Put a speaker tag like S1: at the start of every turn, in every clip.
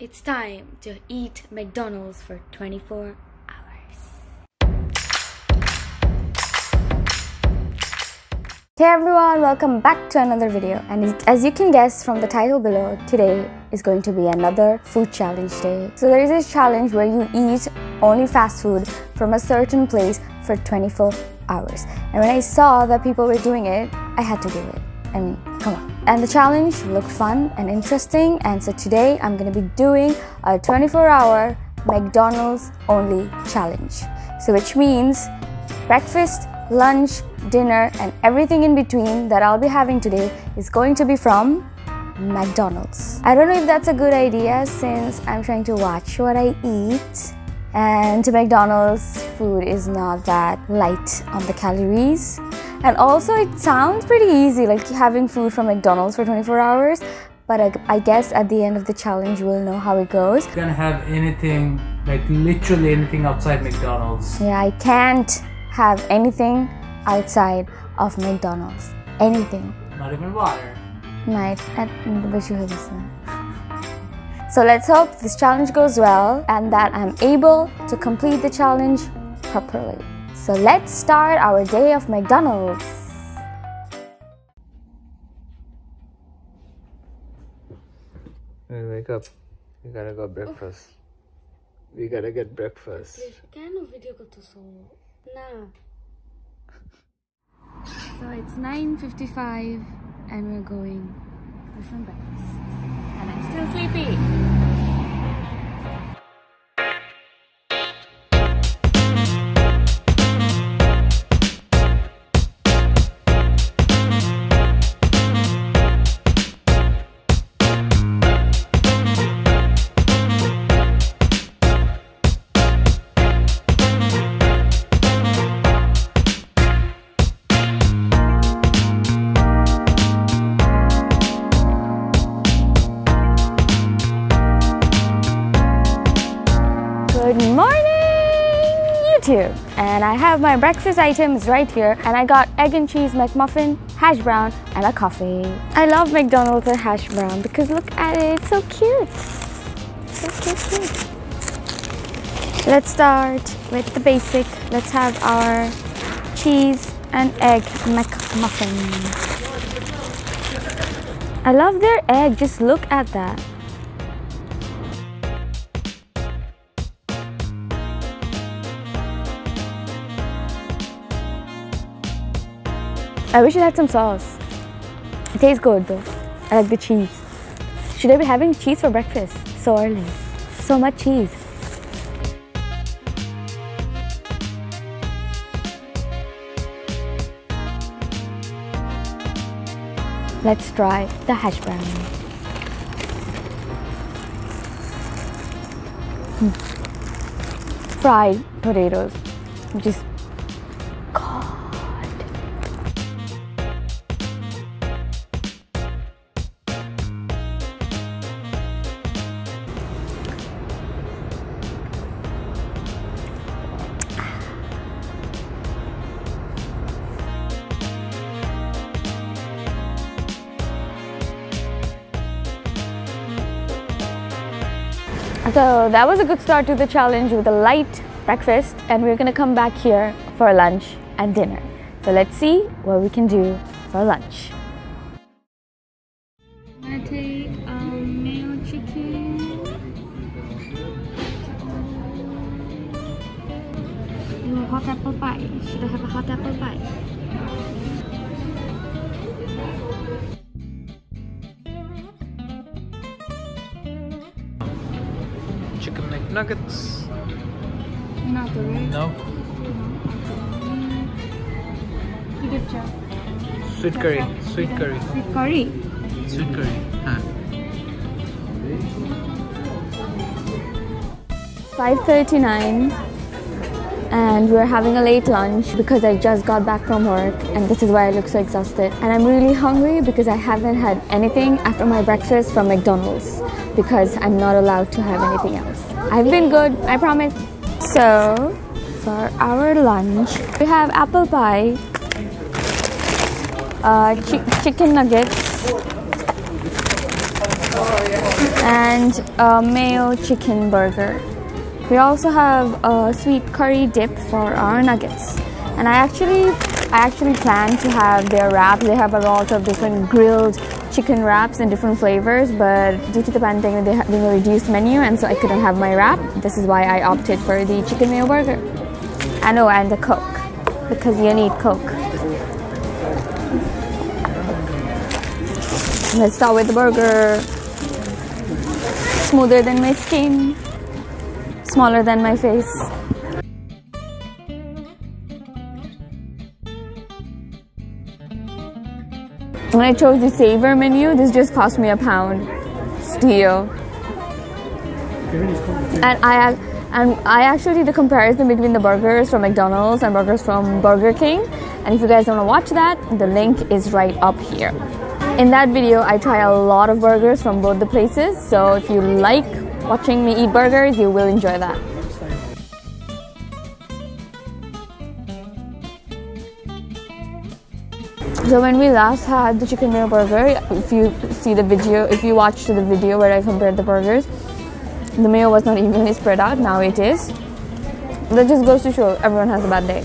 S1: It's time to eat McDonald's for 24 hours. Hey everyone, welcome back to another video. And as you can guess from the title below, today is going to be another food challenge day. So there is this challenge where you eat only fast food from a certain place for 24 hours. And when I saw that people were doing it, I had to do it. I mean, come on. And the challenge looked fun and interesting. And so today I'm going to be doing a 24 hour McDonald's only challenge. So, which means breakfast, lunch, dinner, and everything in between that I'll be having today is going to be from McDonald's. I don't know if that's a good idea since I'm trying to watch what I eat. And McDonald's food is not that light on the calories. And also, it sounds pretty easy, like having food from McDonald's for 24 hours. But I, I guess at the end of the challenge, we'll know how it goes.
S2: You can have anything, like literally anything outside McDonald's.
S1: Yeah, I can't have anything outside of McDonald's. Anything.
S2: Not even water.
S1: Might. at So let's hope this challenge goes well and that I'm able to complete the challenge properly. So let's start our day of McDonald's.
S2: When wake up, we gotta go breakfast. We gotta get breakfast.
S1: video So it's 9.55 and we're going for some breakfast. And I'm still sleepy. And I have my breakfast items right here. And I got egg and cheese McMuffin, hash brown, and a coffee. I love McDonald's and hash brown because look at it, it's so cute. So cute, cute. Let's start with the basic. Let's have our cheese and egg McMuffin. I love their egg, just look at that. I wish it had some sauce. It tastes good though. I like the cheese. Should I be having cheese for breakfast so early? So much cheese. Let's try the hash brown. Hmm. Fried potatoes, just So that was a good start to the challenge with a light breakfast and we're gonna come back here for lunch and dinner. So let's see what we can do for lunch. I'm gonna take um, mayo chicken. hot apple pie. Should I have a hot apple pie?
S2: Nuggets?
S1: Not really.
S2: No?
S1: No.
S2: Sweet curry. Sweet curry.
S1: Sweet curry.
S2: Sweet curry. Huh.
S1: 5.39 and we're having a late lunch because I just got back from work and this is why I look so exhausted. And I'm really hungry because I haven't had anything after my breakfast from McDonald's because I'm not allowed to have anything else. I've been good, I promise. So, for our lunch, we have apple pie, uh, chi chicken nuggets, and a mayo chicken burger. We also have a sweet curry dip for our nuggets. And I actually I actually plan to have their wraps. They have a lot of different grilled chicken wraps in different flavors, but due to the pandemic, they have a reduced menu, and so I couldn't have my wrap. This is why I opted for the chicken mayo burger. Ah, I know, and the Coke, because you need Coke. Let's start with the burger. Smoother than my skin, smaller than my face. When I chose the Saver Menu, this just cost me a pound. Steal. And I and I actually did a comparison between the burgers from McDonald's and burgers from Burger King. And if you guys want to watch that, the link is right up here. In that video, I try a lot of burgers from both the places. So if you like watching me eat burgers, you will enjoy that. So when we last had the chicken mayo burger, if you see the video, if you watched the video where I compared the burgers, the mayo was not evenly spread out. Now it is. That just goes to show everyone has a bad day.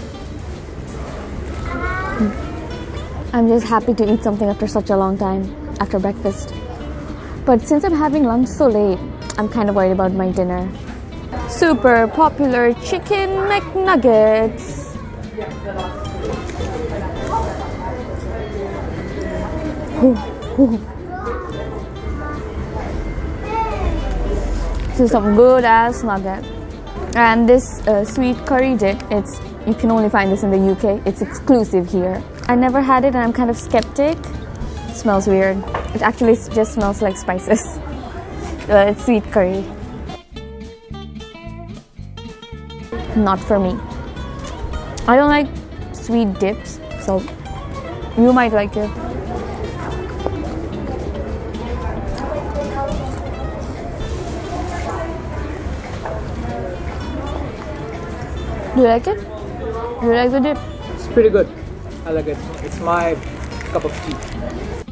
S1: I'm just happy to eat something after such a long time, after breakfast. But since I'm having lunch so late, I'm kind of worried about my dinner. Super popular chicken McNuggets. So some good ass nugget. And this uh, sweet curry dip, it's you can only find this in the UK. It's exclusive here. I never had it and I'm kind of skeptic. It smells weird. It actually just smells like spices. Uh, sweet curry. Not for me. I don't like sweet dips, so you might like it. Do you like it? Do you like the dip?
S2: It's pretty good. I like it. It's my cup of tea.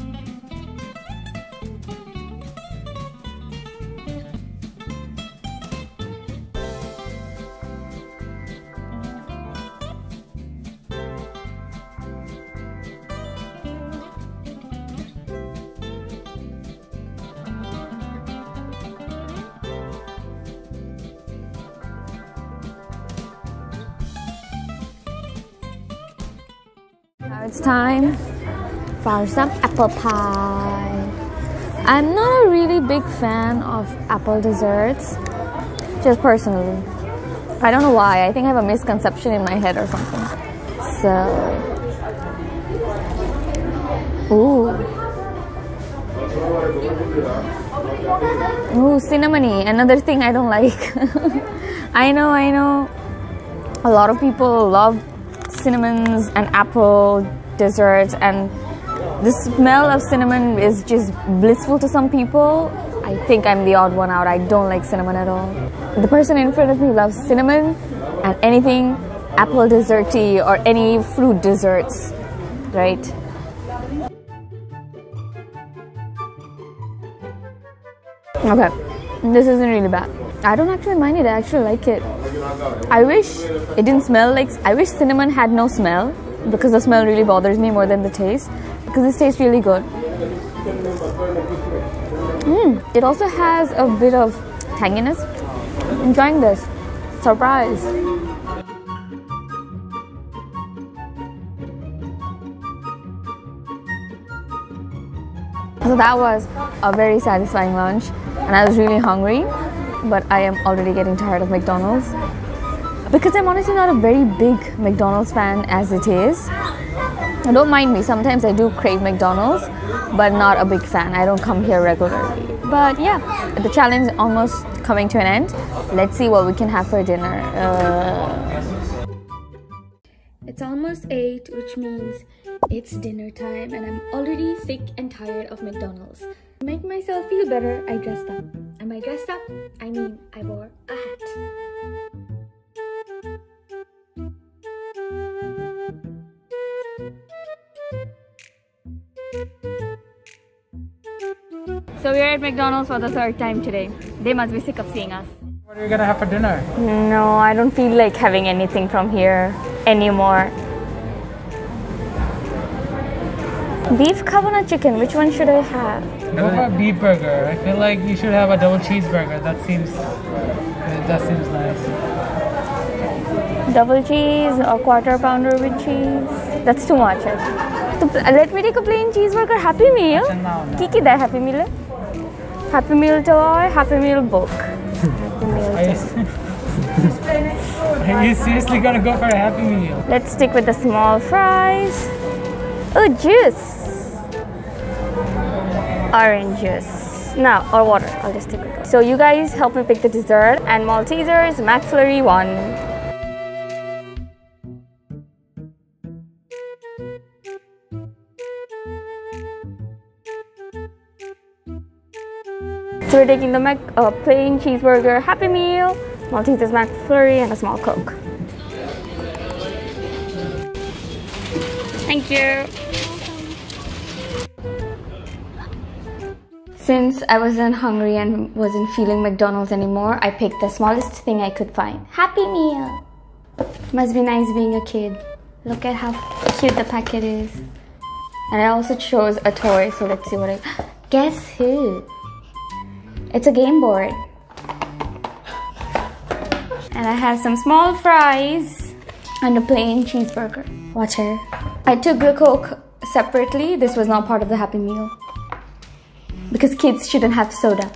S1: Now it's time for some apple pie. I'm not a really big fan of apple desserts, just personally. I don't know why. I think I have a misconception in my head or something. So, ooh, ooh, cinnamony. Another thing I don't like. I know, I know. A lot of people love cinnamons and apple dessert and the smell of cinnamon is just blissful to some people. I think i'm the odd one out. I don't like cinnamon at all. The person in front of me loves cinnamon and anything apple desserty or any fruit desserts right? Okay. This isn't really bad. I don't actually mind it. I actually like it I wish it didn't smell like. I wish cinnamon had no smell because the smell really bothers me more than the taste. Because this tastes really good. Mm, it also has a bit of tanginess. Enjoying this. Surprise. So that was a very satisfying lunch, and I was really hungry but I am already getting tired of McDonald's because I'm honestly not a very big McDonald's fan as it is. Don't mind me, sometimes I do crave McDonald's, but not a big fan. I don't come here regularly. But yeah, the challenge is almost coming to an end. Let's see what we can have for dinner. Uh... It's almost 8, which means it's dinner time, and I'm already sick and tired of McDonald's. To make myself feel better, I dressed up. And I dressed up, I mean I wore a hat. So we're at McDonald's for the third time today. They must be sick of seeing us.
S2: What are you gonna have for dinner?
S1: No, I don't feel like having anything from here anymore. Beef carbonara chicken, which one should I have?
S2: What about beef burger? I feel like you should have a double cheeseburger. That seems that seems nice.
S1: Double cheese or quarter pounder with cheese. That's too much. Eh? Let me take a plain cheeseburger. Happy meal. Kiki there happy meal. Eh? Happy meal toy. Happy meal book.
S2: Are you seriously gonna go for a happy meal?
S1: Let's stick with the small fries. Oh, juice. Orange juice. Now, or water. I'll just take that. So you guys help me pick the dessert and Maltesers, McFlurry one. So we're taking the Mac, uh, plain cheeseburger Happy Meal, Maltesers McFlurry, and a small Coke. Thank you. Since I wasn't hungry and wasn't feeling McDonald's anymore, I picked the smallest thing I could find. Happy Meal. Must be nice being a kid. Look at how cute the packet is. And I also chose a toy, so let's see what I. Guess who? It's a game board. And I have some small fries and a plain cheeseburger. Watch her. I took the Coke separately. This was not part of the Happy Meal. Because kids shouldn't have soda.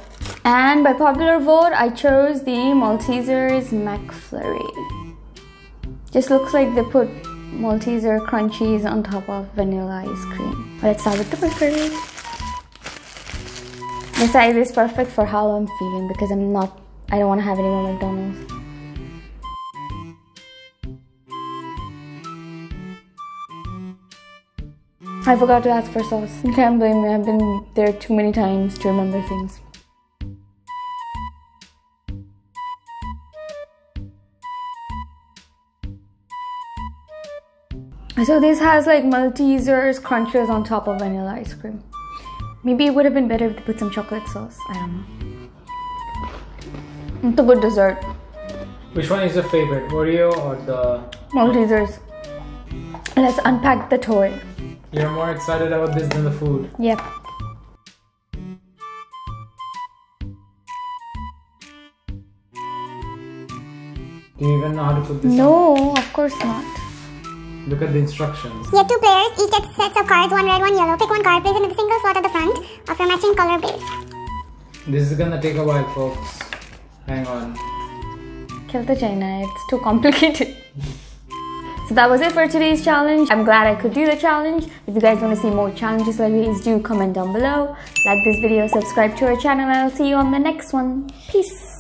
S1: And by popular vote, I chose the Maltesers McFlurry. Just looks like they put Malteser crunchies on top of vanilla ice cream. Let's start with the burger. The size is perfect for how I'm feeling because I'm not, I don't want to have any more McDonald's. I forgot to ask for sauce. You can't blame me, I've been there too many times to remember things. So this has like Maltesers crunches on top of vanilla ice cream. Maybe it would have been better if they put some chocolate sauce. I don't know. It's a good dessert.
S2: Which one is your favorite, Oreo or the?
S1: Maltesers. Let's unpack the toy.
S2: You're more excited about this than the food.
S1: Yep.
S2: Do you even know how to put this?
S1: No, of course not.
S2: Look at the instructions.
S3: You have two players, each get sets of cards, one red, one yellow. Pick one card, place it in the single slot at the front of your matching color base.
S2: This is gonna take a while, folks. Hang on.
S1: Kill the China, it's too complicated. So that was it for today's challenge. I'm glad I could do the challenge. If you guys want to see more challenges like these, do comment down below. Like this video, subscribe to our channel, and I'll see you on the next one. Peace.